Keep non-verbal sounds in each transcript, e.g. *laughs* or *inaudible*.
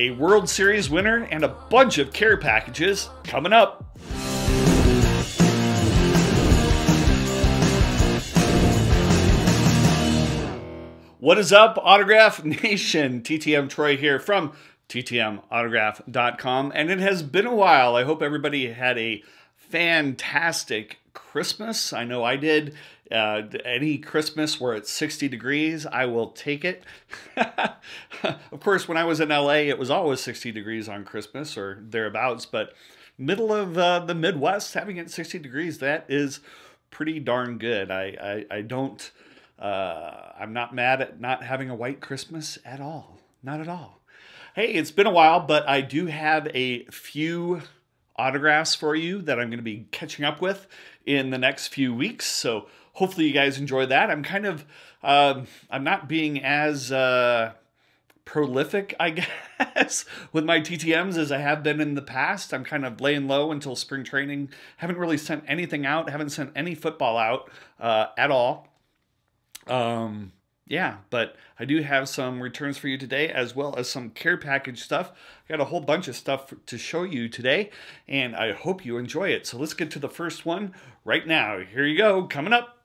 a World Series winner, and a bunch of care packages coming up. What is up, Autograph *laughs* Nation? TTM Troy here from TTMAutograph.com. And it has been a while. I hope everybody had a fantastic Christmas. I know I did. Uh, any Christmas where it's 60 degrees, I will take it. *laughs* of course, when I was in LA, it was always 60 degrees on Christmas or thereabouts, but middle of uh, the Midwest, having it 60 degrees, that is pretty darn good. I, I, I don't uh, I'm not mad at not having a white Christmas at all. Not at all. Hey, it's been a while, but I do have a few autographs for you that I'm going to be catching up with in the next few weeks. So hopefully you guys enjoy that. I'm kind of, uh, I'm not being as uh, prolific, I *laughs* guess, with my TTMs as I have been in the past. I'm kind of laying low until spring training. Haven't really sent anything out. Haven't sent any football out uh, at all. Um, yeah, but I do have some returns for you today as well as some care package stuff. I got a whole bunch of stuff to show you today, and I hope you enjoy it. So let's get to the first one right now. Here you go, coming up.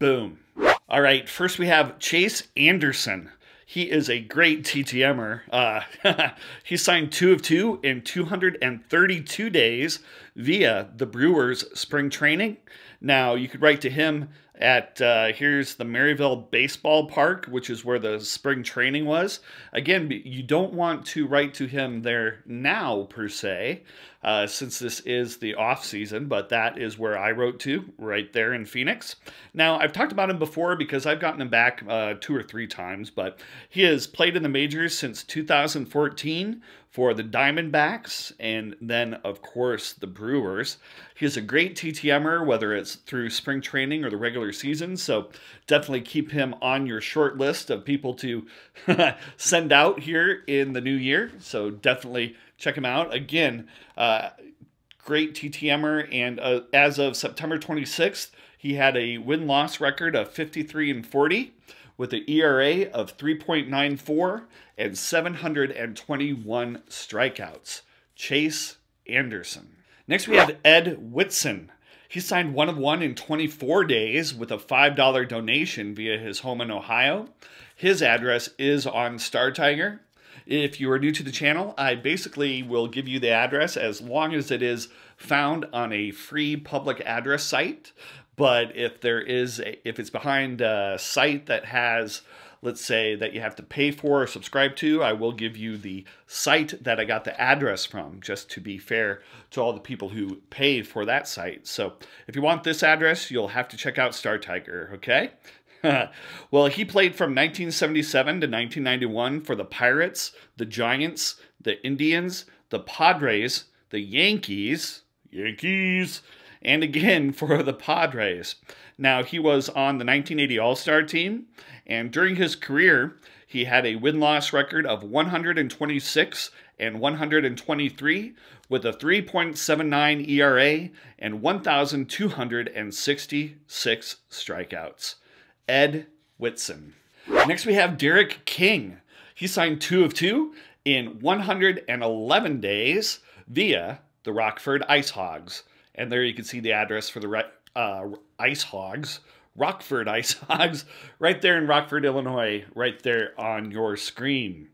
Boom. All right, first we have Chase Anderson. He is a great TTMer. Uh, *laughs* he signed two of two in 232 days via the Brewers spring training. Now, you could write to him at uh, here's the Maryvale Baseball Park, which is where the spring training was. Again, you don't want to write to him there now per se, uh, since this is the off season, but that is where I wrote to, right there in Phoenix. Now, I've talked about him before because I've gotten him back uh, two or three times, but he has played in the majors since 2014 for the Diamondbacks and then, of course, the Brewers. He's a great TTMer, whether it's through spring training or the regular season, so definitely keep him on your short list of people to *laughs* send out here in the new year. So definitely check him out. Again, uh, great TTMer, and uh, as of September 26th, he had a win loss record of 53 and 40 with an ERA of 3.94 and 721 strikeouts. Chase Anderson. Next, we have Ed Whitson. He signed one of one in 24 days with a $5 donation via his home in Ohio. His address is on Startiger. If you are new to the channel, I basically will give you the address as long as it is found on a free public address site. But if there is, a, if it's behind a site that has, let's say that you have to pay for or subscribe to, I will give you the site that I got the address from, just to be fair to all the people who pay for that site. So if you want this address, you'll have to check out Startiger, okay? *laughs* well, he played from 1977 to 1991 for the Pirates, the Giants, the Indians, the Padres, the Yankees, Yankees, and again *laughs* for the Padres. Now, he was on the 1980 All Star team, and during his career, he had a win loss record of 126 and 123 with a 3.79 ERA and 1,266 strikeouts. Ed Whitson. Next, we have Derek King. He signed two of two in 111 days via the Rockford Ice Hogs. And there you can see the address for the uh, Ice Hogs, Rockford Ice *laughs* Hogs, right there in Rockford, Illinois, right there on your screen.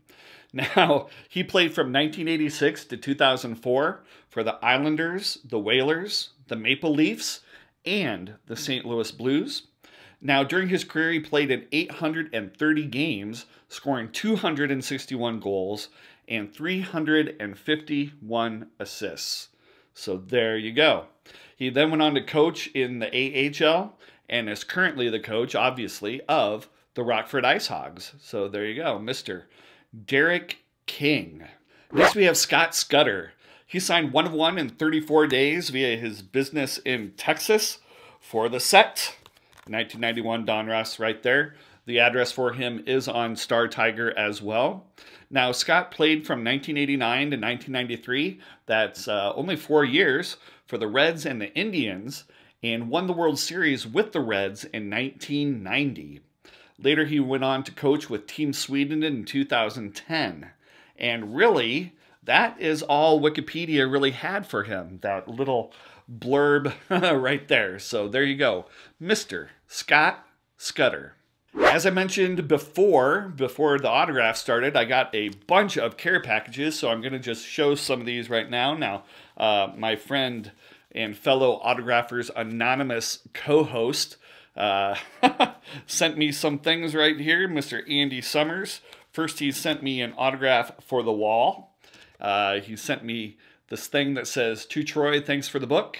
Now, he played from 1986 to 2004 for the Islanders, the Whalers, the Maple Leafs, and the St. Louis Blues. Now, during his career, he played in 830 games, scoring 261 goals and 351 assists. So there you go. He then went on to coach in the AHL and is currently the coach, obviously, of the Rockford Ice Hogs. So there you go, Mr. Derek King. Next, we have Scott Scudder. He signed one of one in 34 days via his business in Texas for the set. 1991 Donruss right there. The address for him is on Startiger as well. Now, Scott played from 1989 to 1993. That's uh, only four years for the Reds and the Indians, and won the World Series with the Reds in 1990. Later, he went on to coach with Team Sweden in 2010. And really, that is all Wikipedia really had for him, that little blurb *laughs* right there. So there you go, Mr. Scott Scudder. As I mentioned before, before the autograph started, I got a bunch of care packages, so I'm going to just show some of these right now. Now, uh, my friend and fellow autographers anonymous co-host uh, *laughs* sent me some things right here, Mr. Andy Summers. First, he sent me an autograph for the wall. Uh, he sent me this thing that says, To Troy, thanks for the book.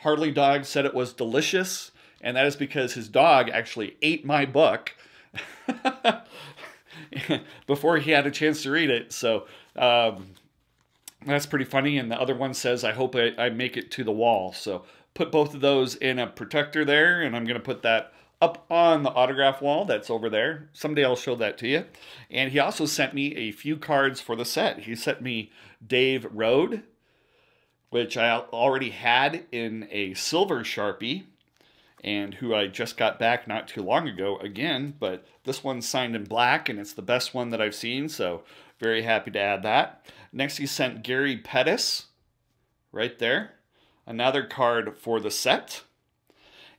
Harley Dog said it was delicious, and that is because his dog actually ate my book *laughs* before he had a chance to read it. So um, that's pretty funny. And the other one says, I hope I, I make it to the wall. So put both of those in a protector there, and I'm going to put that up on the autograph wall that's over there. Someday I'll show that to you. And he also sent me a few cards for the set. He sent me Dave Rohde, which I already had in a silver Sharpie, and who I just got back not too long ago again, but this one's signed in black, and it's the best one that I've seen, so very happy to add that. Next, he sent Gary Pettis, right there, another card for the set,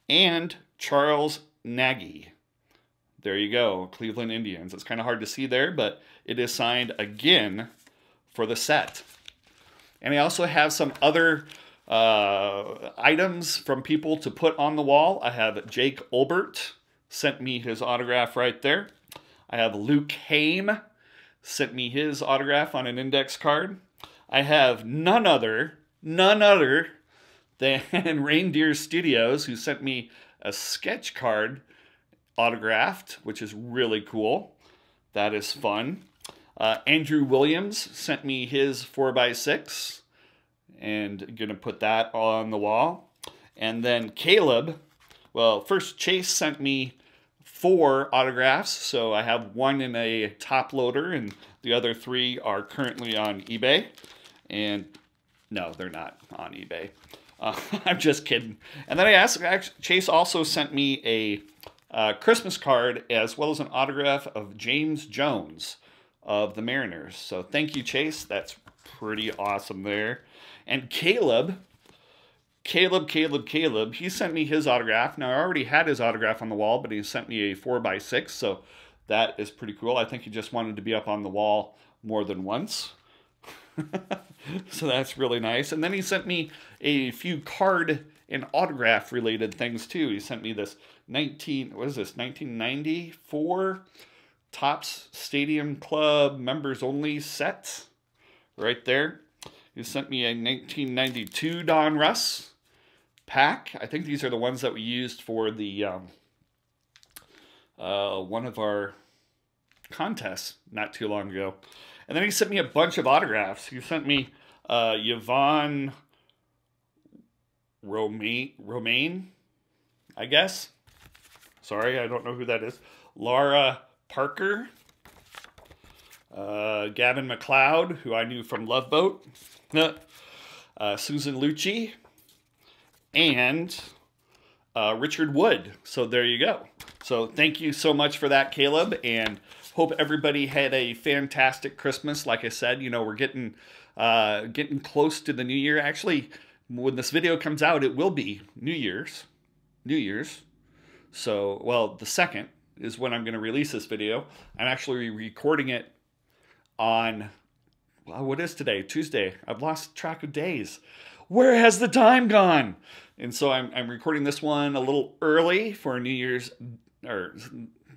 and Charles Nagy. There you go, Cleveland Indians. It's kind of hard to see there, but it is signed again for the set. And I also have some other uh, items from people to put on the wall. I have Jake Olbert sent me his autograph right there. I have Luke Haim sent me his autograph on an index card. I have none other, none other than *laughs* Reindeer Studios, who sent me a sketch card autographed, which is really cool. That is fun. Uh, Andrew Williams sent me his 4x6 and to put that on the wall. And then Caleb, well, first Chase sent me four autographs. So I have one in a top loader and the other three are currently on eBay. And no, they're not on eBay. Uh, *laughs* I'm just kidding. And then I asked, Chase also sent me a uh, Christmas card as well as an autograph of James Jones of the Mariners. So thank you, Chase. That's pretty awesome there. And Caleb, Caleb, Caleb, Caleb, he sent me his autograph. Now, I already had his autograph on the wall, but he sent me a 4x6, so that is pretty cool. I think he just wanted to be up on the wall more than once. *laughs* so that's really nice. And then he sent me a few card and autograph related things too. He sent me this 19, what is this, 1994 Topps Stadium Club members only set right there. He sent me a 1992 Donruss pack. I think these are the ones that we used for the um, uh, one of our contests not too long ago. And then he sent me a bunch of autographs. He sent me uh, Yvonne Romaine, Romaine, I guess. Sorry, I don't know who that is. Laura Parker. Uh, Gavin MacLeod, who I knew from Love Boat. *laughs* uh, Susan Lucci. And uh, Richard Wood. So there you go. So thank you so much for that, Caleb. And hope everybody had a fantastic Christmas. Like I said, you know, we're getting uh, getting close to the new year. Actually, when this video comes out, it will be New Year's. New Year's. So, well, the second is when I'm going to release this video. I'm actually recording it on, well, what is today? Tuesday. I've lost track of days. Where has the time gone? And so I'm, I'm recording this one a little early for New Year's, or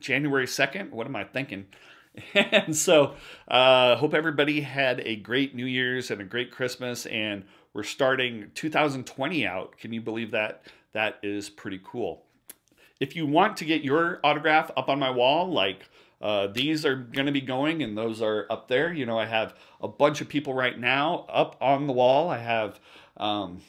January 2nd. What am I thinking? *laughs* and so uh hope everybody had a great new year's and a great christmas and we're starting 2020 out can you believe that that is pretty cool if you want to get your autograph up on my wall, like uh, these are going to be going and those are up there. You know, I have a bunch of people right now up on the wall. I have, um,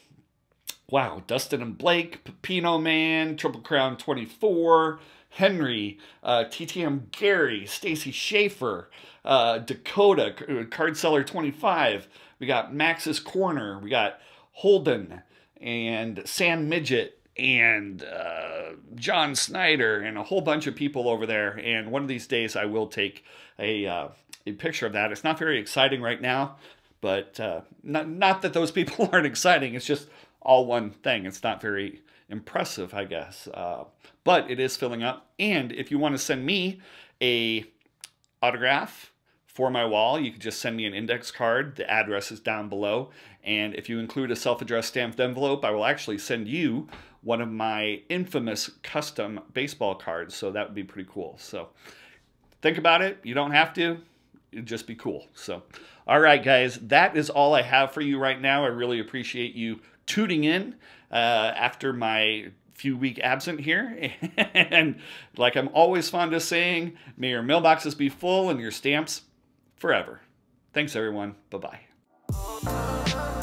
wow, Dustin and Blake, Pepino Man, Triple Crown 24, Henry, uh, TTM Gary, Stacy Schaefer, uh, Dakota, Card Seller 25. We got Max's Corner. We got Holden and Sam Midget and uh, John Snyder and a whole bunch of people over there. And one of these days, I will take a uh, a picture of that. It's not very exciting right now, but uh, not, not that those people *laughs* aren't exciting. It's just all one thing. It's not very impressive, I guess. Uh, but it is filling up. And if you want to send me a autograph for my wall, you can just send me an index card. The address is down below. And if you include a self-addressed stamped envelope, I will actually send you one of my infamous custom baseball cards. So that would be pretty cool. So think about it. You don't have to. It'd just be cool. So, all right, guys, that is all I have for you right now. I really appreciate you tuning in uh, after my few week absent here. *laughs* and like I'm always fond of saying, may your mailboxes be full and your stamps forever. Thanks, everyone. Bye bye.